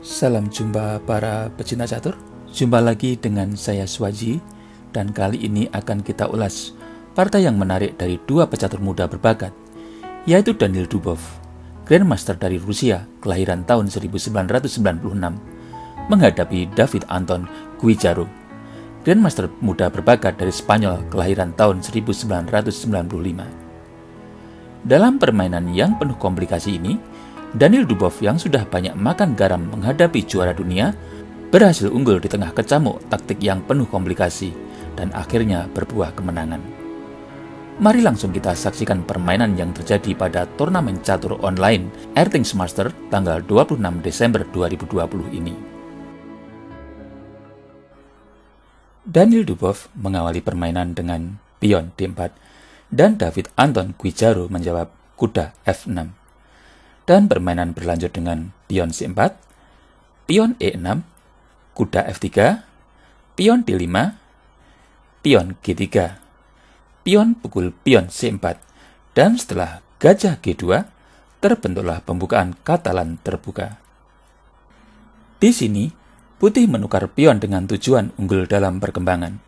Salam jumpa para pecinta catur. Jumpa lagi dengan saya Swaji dan kali ini akan kita ulas partai yang menarik dari dua pecatur muda berbakat, yaitu Daniel Dubov, Grandmaster dari Rusia kelahiran tahun 1996, menghadapi David Anton Guijaro, Grandmaster muda berbakat dari Spanyol kelahiran tahun 1995. Dalam permainan yang penuh komplikasi ini, Daniel Dubov yang sudah banyak makan garam menghadapi juara dunia berhasil unggul di tengah kecamuk taktik yang penuh komplikasi dan akhirnya berbuah kemenangan. Mari langsung kita saksikan permainan yang terjadi pada turnamen catur online Airthings Master tanggal 26 Desember 2020 ini. Daniel Dubov mengawali permainan dengan pion D4 dan David Anton Guijaro menjawab kuda F6 dan permainan berlanjut dengan pion C4, pion E6, kuda F3, pion D5, pion G3, pion pukul pion C4, dan setelah gajah G2, terbentuklah pembukaan Katalan terbuka. Di sini, putih menukar pion dengan tujuan unggul dalam perkembangan.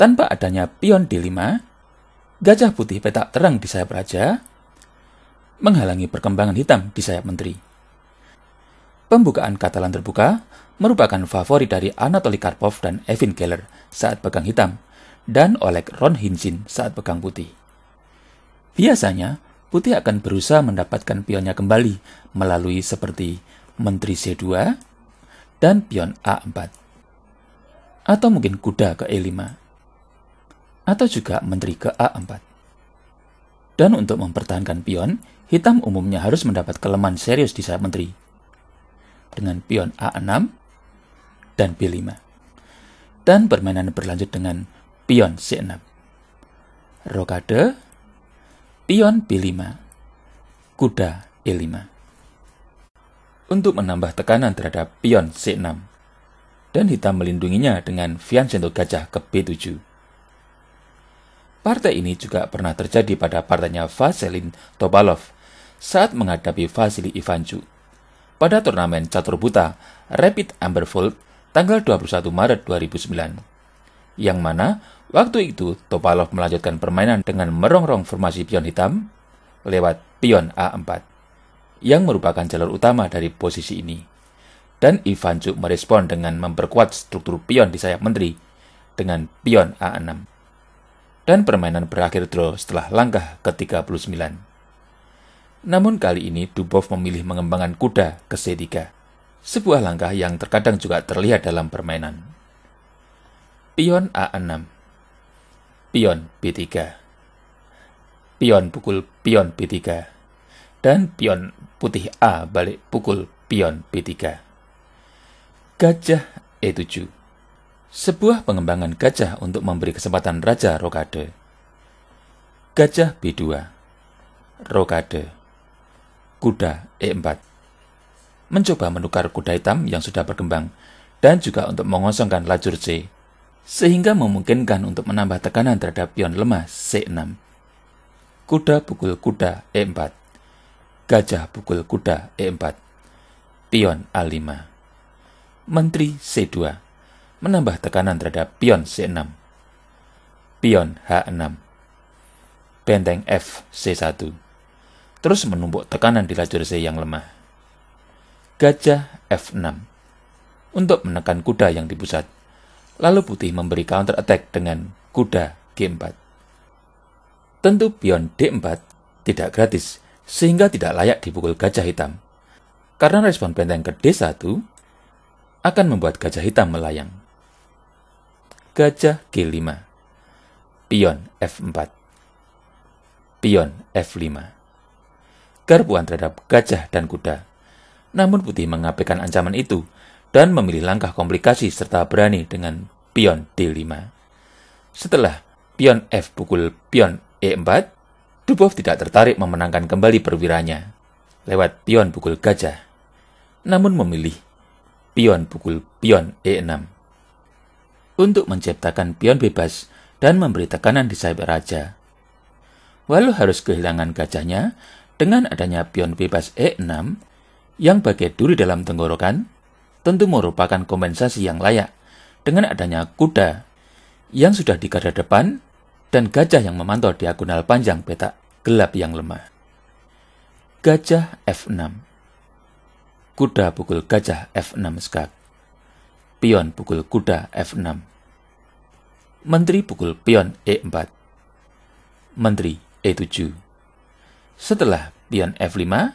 Tanpa adanya pion D5, gajah putih petak terang di sayap raja, menghalangi perkembangan hitam di sayap menteri. Pembukaan Katalan terbuka merupakan favorit dari Anatoly Karpov dan Evin Keller saat pegang hitam, dan Oleg Ronhinzin saat pegang putih. Biasanya, putih akan berusaha mendapatkan pionnya kembali melalui seperti Menteri C2 dan pion A4. Atau mungkin kuda ke E5. Atau juga Menteri ke A4. Dan untuk mempertahankan pion, hitam umumnya harus mendapat kelemahan serius di sayap menteri dengan pion A6 dan B5. Dan permainan berlanjut dengan pion C6. Rokade, pion B5, kuda E5. Untuk menambah tekanan terhadap pion C6, dan hitam melindunginya dengan Viancento gajah ke B7. Partai ini juga pernah terjadi pada partainya Vasilin Topalov saat menghadapi Vasily Ivancu. Pada turnamen catur buta Rapid Amberfold tanggal 21 Maret 2009. Yang mana waktu itu Topalov melanjutkan permainan dengan merongrong formasi pion hitam lewat pion A4 yang merupakan jalur utama dari posisi ini. Dan Ivancu merespon dengan memperkuat struktur pion di sayap menteri dengan pion A6. Dan permainan berakhir draw setelah langkah ke-39. Namun kali ini Dubov memilih mengembangkan kuda ke C3, sebuah langkah yang terkadang juga terlihat dalam permainan. Pion A6 Pion B3 Pion pukul pion B3 dan pion putih A balik pukul pion B3. Gajah E7 Sebuah pengembangan gajah untuk memberi kesempatan Raja Rokade. Gajah B2 Rokade kuda E4. Mencoba menukar kuda hitam yang sudah berkembang dan juga untuk mengosongkan lajur C, sehingga memungkinkan untuk menambah tekanan terhadap pion lemah C6. Kuda pukul kuda E4. Gajah pukul kuda E4. Pion A5. Menteri C2 menambah tekanan terhadap pion C6. Pion H6. Benteng F C1 terus menumpuk tekanan di lajur C yang lemah. Gajah F6 untuk menekan kuda yang di pusat. Lalu putih memberi counter attack dengan kuda G4. Tentu pion D4 tidak gratis, sehingga tidak layak dipukul gajah hitam. Karena respon benteng ke D1 akan membuat gajah hitam melayang. Gajah G5 Pion F4 Pion F5 garbuan terhadap gajah dan kuda. Namun Putih mengabaikan ancaman itu dan memilih langkah komplikasi serta berani dengan pion D5. Setelah pion F pukul pion E4, Dubov tidak tertarik memenangkan kembali perwiranya lewat pion pukul gajah, namun memilih pion pukul pion E6 untuk menciptakan pion bebas dan memberi tekanan di sayap raja. Walau harus kehilangan gajahnya, dengan adanya pion bebas E6 yang bagai duri dalam tenggorokan, tentu merupakan kompensasi yang layak dengan adanya kuda yang sudah di garda depan dan gajah yang memantau diagonal panjang petak gelap yang lemah. Gajah F6 Kuda pukul gajah F6 skak. Pion pukul kuda F6. Menteri pukul pion E4. Menteri E7. Setelah pion F5,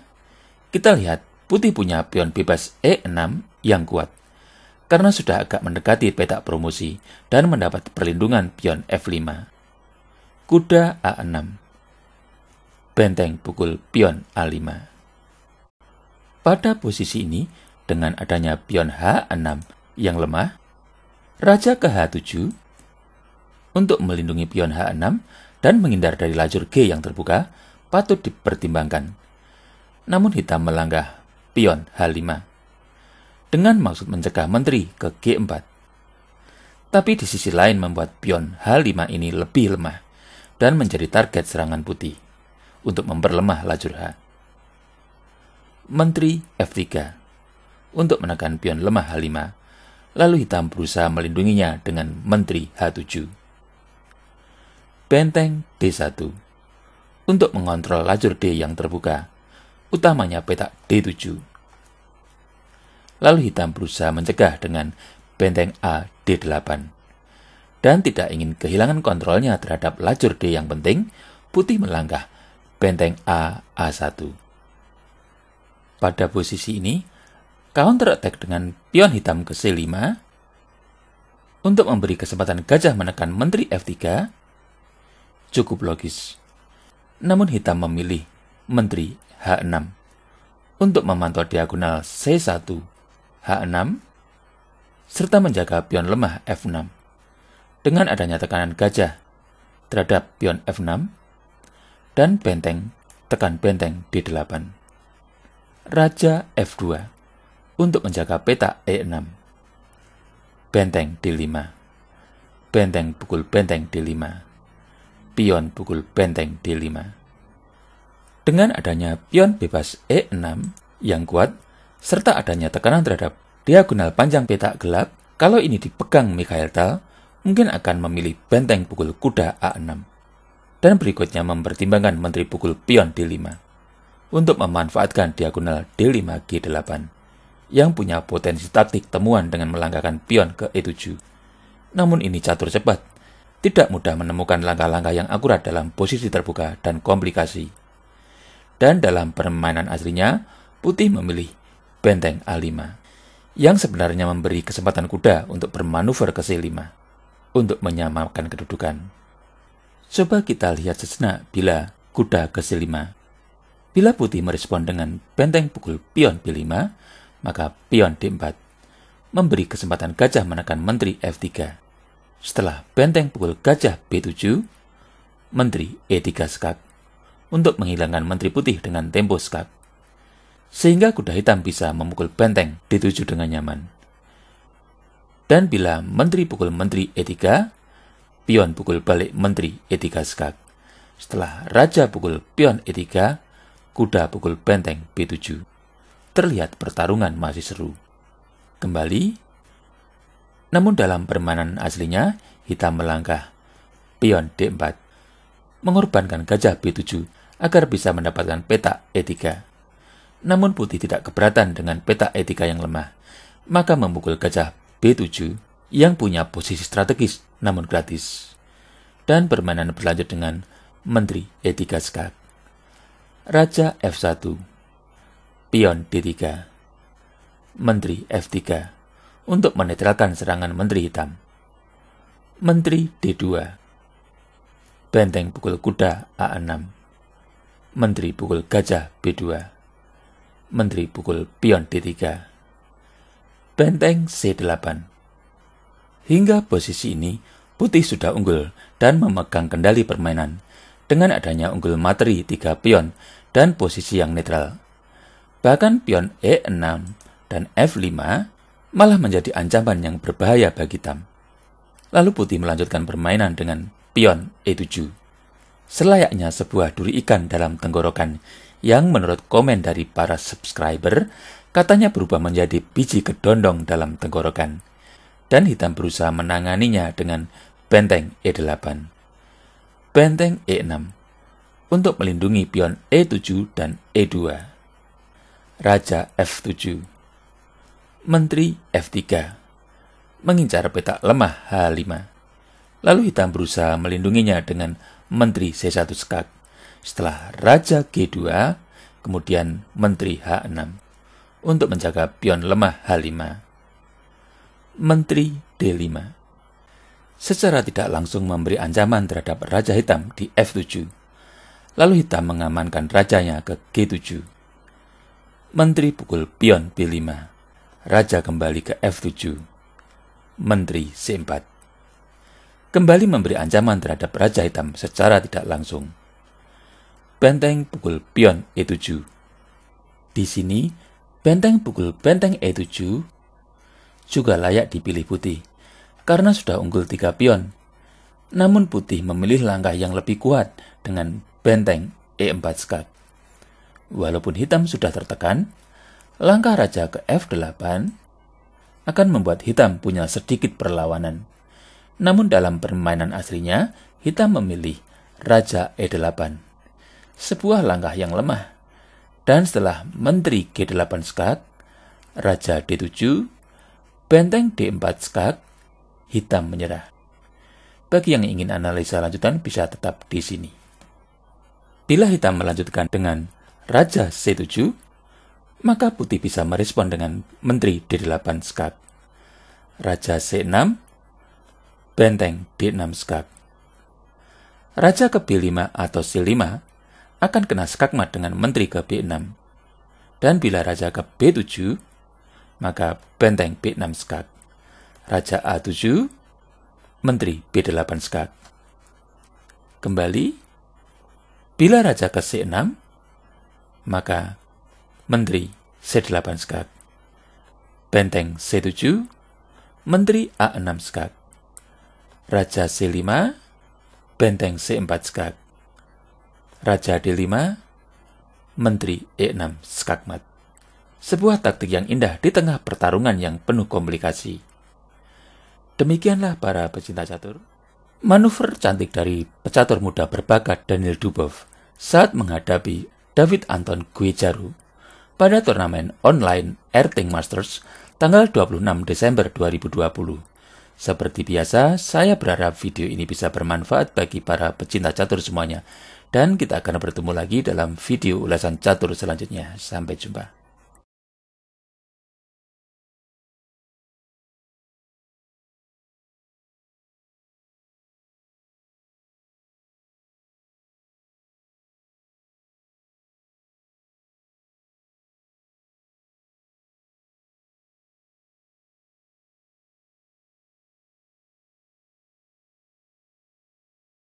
kita lihat putih punya pion bebas E6 yang kuat karena sudah agak mendekati petak promosi dan mendapat perlindungan pion F5. Kuda A6 Benteng pukul pion A5 Pada posisi ini, dengan adanya pion H6 yang lemah, Raja ke H7 untuk melindungi pion H6 dan menghindar dari lajur G yang terbuka patut dipertimbangkan. Namun hitam melangkah pion H5 dengan maksud mencegah menteri ke G4. Tapi di sisi lain membuat pion H5 ini lebih lemah dan menjadi target serangan putih untuk memperlemah lajur H. Menteri F3 untuk menekan pion lemah H5, lalu hitam berusaha melindunginya dengan Menteri H7. Benteng D1 untuk mengontrol lajur D yang terbuka utamanya petak D7. Lalu hitam berusaha mencegah dengan benteng A D8. Dan tidak ingin kehilangan kontrolnya terhadap lajur D yang penting, putih melangkah benteng A A1. Pada posisi ini, counter attack dengan pion hitam ke C5 untuk memberi kesempatan gajah menekan menteri F3 cukup logis. Namun hitam memilih menteri H6 untuk memantau diagonal C1, H6, serta menjaga pion lemah F6. Dengan adanya tekanan gajah terhadap pion F6 dan benteng tekan benteng D8. Raja F2 untuk menjaga peta E6. Benteng D5. Benteng pukul benteng D5. Pion pukul benteng D5. Dengan adanya pion bebas E6 yang kuat, serta adanya tekanan terhadap diagonal panjang petak gelap, kalau ini dipegang Mikhail Tal, mungkin akan memilih benteng pukul kuda A6. Dan berikutnya mempertimbangkan menteri pukul pion D5 untuk memanfaatkan diagonal D5 G8 yang punya potensi taktik temuan dengan melangkahkan pion ke E7. Namun ini catur cepat, tidak mudah menemukan langkah-langkah yang akurat dalam posisi terbuka dan komplikasi dan dalam permainan aslinya, putih memilih benteng A5, yang sebenarnya memberi kesempatan kuda untuk bermanuver ke C5, untuk menyamakan kedudukan. Coba kita lihat sejenak bila kuda ke C5. Bila putih merespon dengan benteng pukul pion B5, maka pion D4 memberi kesempatan gajah menekan menteri F3. Setelah benteng pukul gajah B7, menteri E3 skak untuk menghilangkan Menteri Putih dengan tempo skak. Sehingga kuda hitam bisa memukul benteng D7 dengan nyaman. Dan bila Menteri pukul Menteri E3, pion pukul balik Menteri E3 skak. Setelah Raja pukul pion E3, kuda pukul benteng B7. Terlihat pertarungan masih seru. Kembali, namun dalam permainan aslinya, hitam melangkah. Pion D4 mengorbankan gajah B7 agar bisa mendapatkan peta E3. Namun putih tidak keberatan dengan peta E3 yang lemah, maka memukul gajah B7 yang punya posisi strategis namun gratis. Dan permainan berlanjut dengan Menteri E3 skak. Raja F1 Pion D3 Menteri F3 untuk menetralkan serangan Menteri Hitam. Menteri D2 Benteng pukul kuda A6 Menteri pukul gajah B2, Menteri pukul pion D3, benteng C8. Hingga posisi ini, putih sudah unggul dan memegang kendali permainan dengan adanya unggul materi 3 pion dan posisi yang netral. Bahkan pion E6 dan F5 malah menjadi ancaman yang berbahaya bagi Tam. Lalu putih melanjutkan permainan dengan pion E7 selayaknya sebuah duri ikan dalam tenggorokan yang menurut komen dari para subscriber Katanya berubah menjadi biji kedondong dalam tenggorokan, dan hitam berusaha menanganinya dengan benteng E8. Benteng E6 untuk melindungi pion E7 dan E2. Raja F7 Menteri F3 mengincar petak lemah H5. Lalu hitam berusaha melindunginya dengan Menteri C1 skak. Setelah Raja G2, kemudian Menteri H6 untuk menjaga pion lemah H5. Menteri D5 secara tidak langsung memberi ancaman terhadap Raja Hitam di F7. Lalu Hitam mengamankan rajanya ke G7. Menteri pukul pion B5. Raja kembali ke F7. Menteri C4. Kembali memberi ancaman terhadap Raja Hitam secara tidak langsung. Benteng pukul pion E7. Di sini, Benteng pukul benteng E7 juga layak dipilih putih karena sudah unggul tiga pion. Namun putih memilih langkah yang lebih kuat dengan benteng E4 skak. Walaupun hitam sudah tertekan, langkah raja ke F8 akan membuat hitam punya sedikit perlawanan. Namun dalam permainan aslinya, hitam memilih raja E8. Sebuah langkah yang lemah dan setelah Menteri G8 skak, Raja D7, Benteng D4 skak, hitam menyerah. Bagi yang ingin analisa lanjutan bisa tetap di sini. Bila hitam melanjutkan dengan Raja C7, maka putih bisa merespon dengan Menteri D8 skak. Raja C6, Benteng D6 skak. Raja ke B5 atau C5 akan kena skakmat dengan menteri ke B6. Dan bila raja ke B7, maka benteng B6 skak. Raja A7, menteri B8 skak. Kembali, bila raja ke C6, maka menteri C8 skak. Benteng C7, menteri A6 skak. Raja C5, benteng C4 skak Raja D5, Menteri E6 skakmat. Sebuah taktik yang indah di tengah pertarungan yang penuh komplikasi. Demikianlah para pecinta catur. Manuver cantik dari pecatur muda berbakat Daniel Dubov saat menghadapi David Anton Guijaru pada turnamen online Erting Masters tanggal 26 Desember 2020. Seperti biasa, saya berharap video ini bisa bermanfaat bagi para pecinta catur semuanya dan kita akan bertemu lagi dalam video ulasan catur selanjutnya. Sampai jumpa.